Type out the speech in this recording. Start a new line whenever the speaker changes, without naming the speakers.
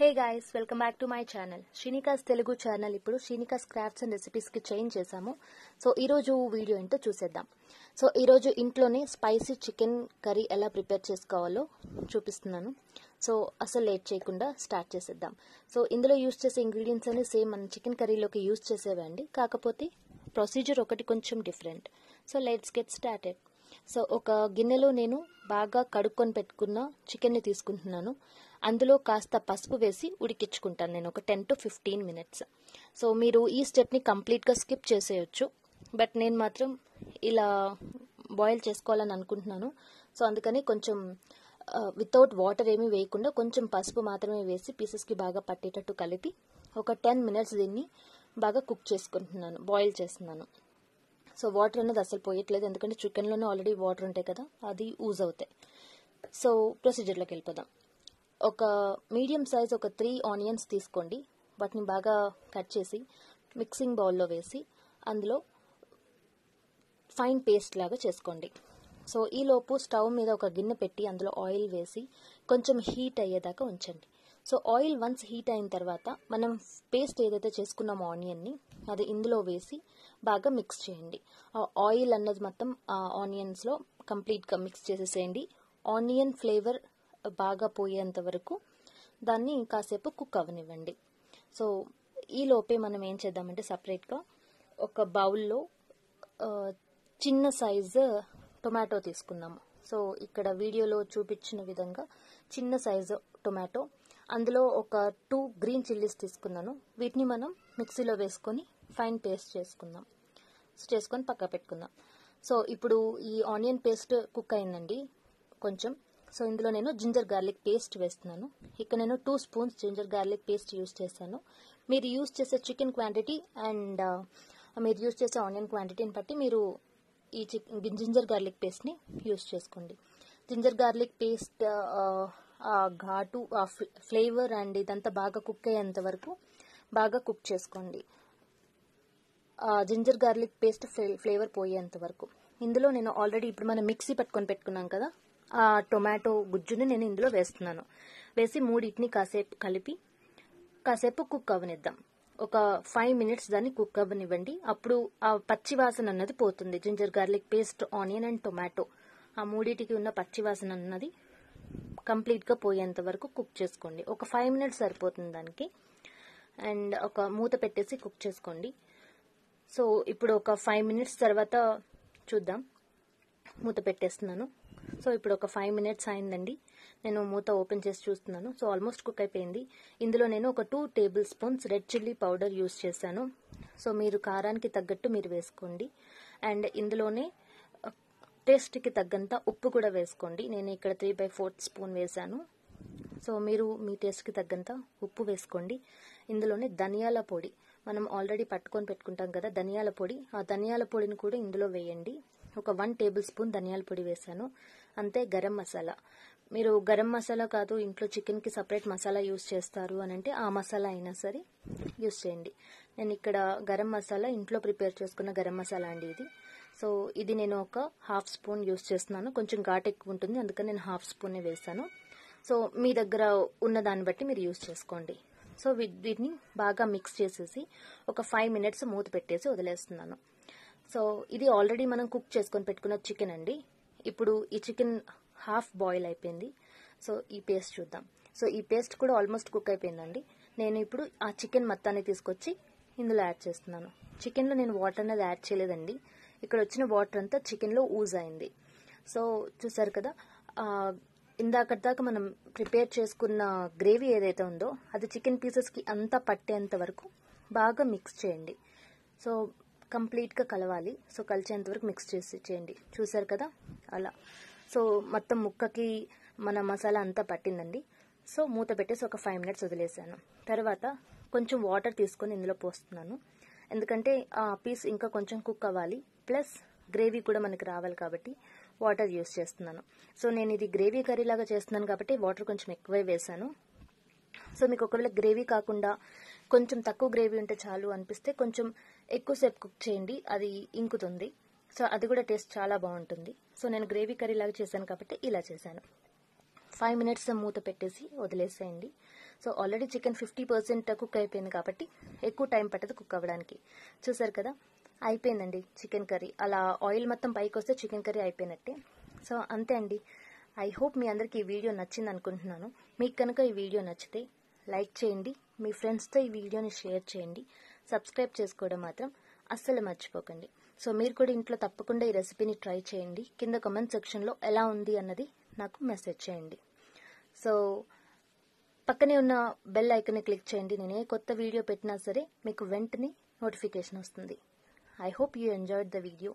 Hey guys welcome back to my channel. Srinikas Telugu channel ఇప్పుడు Srinikas crafts and రెసిపీస్కి change చేశాము. So ఈరోజు video ఏంటో చూసేద్దాం. సో ఈరోజు ఇంట్లోనే స్పైసీ చికెన్ కర్రీ ఎలా ప్రిపేర్ చేసుకోవాలో చూపిస్తున్నాను. సో అసలు లేట్ చేయకుండా స్టార్ట్ చేసేద్దాం. సో ఇందులో యూస్ చేసే ఇంగ్రీడియంట్స్ అన్ని సేమ్ మన చికెన్ కర్రీలోకి యూస్ చేసేవండి కాకపోతే ప్రొసీజర్ ఒకటి కొంచెం different. So let's get started. So ఒక గిన్నెలో నేను బాగా కడుక్కొని పెట్టుకున్న చికెన్ని తీసుకుంటున్నాను. అందులో కాస్త పసుపు వేసి ఉడికించుకుంటాను నేను ఒక ten to fifteen minutes. So మీరు ఈ స్టెప్ని కంప్లీట్గా స్కిప్ చేసేయచ్చు. బట్ నేను మాత్రం ఇలా బాయిల్ చేసుకోవాలని అనుకుంటున్నాను. సో అందుకని కొంచెం వితౌట్ వాటర్ ఏమీ వేయకుండా కొంచెం పసుపు మాత్రమే వేసి పీసెస్కి బాగా పట్టేటట్టు కలిపి ఒక టెన్ మినిట్స్ దీన్ని బాగా కుక్ చేసుకుంటున్నాను బాయిల్ చేస్తున్నాను. సో వాటర్ అనేది అసలు పోయట్లేదు. ఎందుకంటే చికెన్లోనే ఆల్రెడీ వాటర్ ఉంటాయి కదా అది యూజ్ అవుతాయి. సో ప్రొసీజర్లోకి వెళ్ళిపోదాం. ఒక మీడియం సైజ్ ఒక త్రీ ఆనియన్స్ తీసుకోండి. వాటిని బాగా కట్ చేసి మిక్సింగ్ బౌల్లో వేసి అందులో ఫైన్ పేస్ట్ లాగా చేసుకోండి. సో ఈలోపు స్టవ్ మీద ఒక గిన్నె పెట్టి అందులో ఆయిల్ వేసి కొంచెం హీట్ అయ్యేదాకా ఉంచండి. సో ఆయిల్ వన్స్ హీట్ అయిన తర్వాత మనం పేస్ట్ ఏదైతే చేసుకున్నామో ఆనియన్ని అది ఇందులో వేసి బాగా మిక్స్ చేయండి. ఆ ఆయిల్ అన్నది మొత్తం ఆ ఆనియన్స్లో కంప్లీట్గా మిక్స్ చేసేసేయండి. ఆనియన్ ఫ్లేవర్ బాగా పోయేంత వరకు దాన్ని కాసేపు కుక్ అవ్వనివ్వండి సో ఈ లోపే మనం ఏం చేద్దామంటే సపరేట్గా ఒక బౌల్లో చిన్న సైజు టొమాటో తీసుకుందాము సో ఇక్కడ వీడియోలో చూపించిన విధంగా చిన్న సైజు టొమాటో అందులో ఒక టూ గ్రీన్ చిల్లీస్ తీసుకున్నాను. వీటిని మనం మిక్సీలో వేసుకొని ఫైన్ పేస్ట్ చేసుకుందాం. చేసుకొని పక్క పెట్టుకుందాం. సో ఇప్పుడు ఈ ఆనియన్ పేస్ట్ కుక్ అయిందండి. కొంచెం సో ఇందులో నేను జింజర్ గార్లిక్ పేస్ట్ వేస్తున్నాను. ఇక్కడ నేను two spoons ginger garlic paste use చేశాను. మీరు యూస్ చేసే చికెన్ క్వాంటిటీ అండ్ మీరు యూస్ చేసే ఆనియన్ క్వాంటిటీని బట్టి మీరు ఈ చికెన్ జింజర్ గార్లిక్ పేస్ట్ని యూస్ చేసుకోండి. జింజర్ గార్లిక్ పేస్ట్ ఘాటు ఆ ఫ్లేవర్ అండ్ ఇదంతా బాగా కుక్ అయ్యేంత వరకు బాగా కుక్ చేసుకోండి. జింజర్ గార్లిక్ పేస్ట్ ఫ్లేవర్ పోయేంత వరకు. ఇందులో నేను ఆల్రెడీ ఇప్పుడు మనం మిక్సీ పట్టుకొని పెట్టుకున్నాం కదా ఆ టొమాటో గుజ్జుని నేను ఇందులో వేస్తున్నాను. వేసి మూడింటిని కాసేపు కలిపి కాసేపు కుక్ అవ్వనిద్దాం ఒక ఫైవ్ మినిట్స్ దాన్ని కుక్ అవ్వనివ్వండి అప్పుడు ఆ పచ్చి వాసన అన్నది పోతుంది. Ginger garlic paste onion and tomato. ఆ మూడింటికి ఉన్న పచ్చి వాసన అన్నది కంప్లీట్గా పోయేంత వరకు కుక్ చేసుకోండి. ఒక ఫైవ్ మినిట్స్ సరిపోతుంది దానికి. అండ్ ఒక మూత పెట్టేసి కుక్ చేసుకోండి. సో ఇప్పుడు ఒక ఫైవ్ మినిట్స్ తర్వాత చూద్దాం. మూత పెట్టేస్తున్నాను. సో ఇప్పుడు ఒక ఫైవ్ మినిట్స్ అయిందండి. నేను మూత ఓపెన్ చేసి చూస్తున్నాను. సో ఆల్మోస్ట్ కుక్ అయిపోయింది. ఇందులో నేను ఒక two table spoons red chilli powder use చేశాను. సో మీరు కారానికి తగ్గట్టు మీరు వేసుకోండి. అండ్ ఇందులోనే uh, టేస్ట్కి తగ్గంత ఉప్పు కూడా వేసుకోండి. నేను ఇక్కడ త్రీ బై ఫోర్త్ స్పూన్ వేశాను. సో మీరు మీ టేస్ట్కి తగ్గంత ఉప్పు వేసుకోండి. ఇందులోనే ధనియాల పొడి. మనం ఆల్రెడీ పట్టుకొని పెట్టుకుంటాం కదా ధనియాల పొడి. ఆ ధనియాల పొడిని కూడా ఇందులో వేయండి. ఒక వన్ టేబుల్ స్పూన్ ధనియాల పొడి వేశాను. అంతే గరం మసాలా. మీరు గరం మసాలా కాదు ఇంట్లో చికెన్కి సపరేట్ మసాలా యూస్ చేస్తారు అని అంటే ఆ మసాలా అయినా సరే యూస్ చేయండి. నేను ఇక్కడ గరం మసాలా ఇంట్లో ప్రిపేర్ చేసుకున్న గరం మసాలా అండి ఇది. సో ఇది నేను ఒక హాఫ్ స్పూన్ యూస్ చేస్తున్నాను. కొంచెం ఘాట్ ఎక్కువ ఉంటుంది అందుకని నేను హాఫ్ స్పూనే వేసాను సో మీ దగ్గర ఉన్న దాన్ని బట్టి మీరు యూస్ చేసుకోండి. సో వీటిని బాగా మిక్స్ చేసేసి ఒక ఫైవ్ మినిట్స్ మూత పెట్టేసి వదిలేస్తున్నాను. సో ఇది ఆల్రెడీ మనం కుక్ చేసుకొని పెట్టుకున్న చికెన్ అండి. ఇప్పుడు ఈ చికెన్ హాఫ్ బాయిల్ అయిపోయింది. సో ఈ పేస్ట్ చూద్దాం. సో ఈ పేస్ట్ కూడా ఆల్మోస్ట్ కుక్ అయిపోయిందండి. నేను ఇప్పుడు ఆ చికెన్ మొత్తాన్ని తీసుకొచ్చి ఇందులో యాడ్ చేస్తున్నాను. చికెన్లో నేను వాటర్ అనేది యాడ్ చేయలేదండి. ఇక్కడ వచ్చిన వాటర్ అంతా చికెన్లో ఊజ్ అయింది సో చూసారు కదా ఇందాక దాకా మనం ప్రిపేర్ చేసుకున్న గ్రేవీ ఏదైతే ఉందో అది చికెన్ పీసెస్కి అంతా పట్టేంత వరకు బాగా మిక్స్ చేయండి. సో కంప్లీట్గా కలవాలి. సో కలిసేంత వరకు మిక్స్ చేసి చేయండి. చూసారు కదా? అలా. సో మొత్తం ముక్కకి మన మసాలా అంతా పట్టిందండి. సో మూత పెట్టేసి ఒక ఫైవ్ మినిట్స్ వదిలేసాను. తర్వాత కొంచెం వాటర్ తీసుకొని ఇందులో పోస్తున్నాను. ఎందుకంటే ఆ పీస్ ఇంకా కొంచెం కుక్ అవ్వాలి. ప్లస్ గ్రేవీ కూడా మనకి రావాలి కాబట్టి వాటర్ యూస్ చేస్తున్నాను. సో నేను ఇది గ్రేవీ కర్రీ లాగా చేస్తున్నాను కాబట్టి వాటర్ కొంచెం ఎక్కువే వేసాను. సో మీకు ఒకవేళ గ్రేవీ కాకుండా కొంచెం తక్కువ గ్రేవీ ఉంటే చాలు అనిపిస్తే కొంచెం ఎక్కువసేపు కుక్ చేయండి అది ఇంకుతుంది. సో అది కూడా టేస్ట్ చాలా బాగుంటుంది. సో నేను గ్రేవీ కర్రీ లాగా చేశాను కాబట్టి ఇలా చేశాను. ఫైవ్ మినిట్స్ మూత పెట్టేసి వదిలేసేయండి. So already chicken fifty percent cook అయిపోయింది కాబట్టి ఎక్కువ టైం పట్టదు కుక్ అవ్వడానికి. చూసారు కదా? అయిపోయిందండి చికెన్ కర్రీ అలా ఆయిల్ మొత్తం పైకి వస్తే చికెన్ కర్రీ అయిపోయినట్టే. సో అంతే అండి. ఐ హోప్ మీ అందరికీ ఈ వీడియో నచ్చింది అనుకుంటున్నాను. మీకు కనుక ఈ వీడియో నచ్చితే లైక్ చేయండి మీ ఫ్రెండ్స్తో ఈ వీడియోని షేర్ చేయండి. సబ్స్క్రైబ్ చేసుకోవడం మాత్రం అస్సలు మర్చిపోకండి. సో మీరు కూడా ఇంట్లో తప్పకుండా ఈ రెసిపీని ట్రై చేయండి. కింద కమెంట్ సెక్షన్లో ఎలా ఉంది అన్నది నాకు మెసేజ్ చేయండి. సో పక్కనే ఉన్న బెల్ ఐకన్ని క్లిక్ చేయండి. నేను ఏ కొత్త వీడియో పెట్టినా సరే మీకు వెంటనే నోటిఫికేషన్ వస్తుంది. I hope you enjoyed the video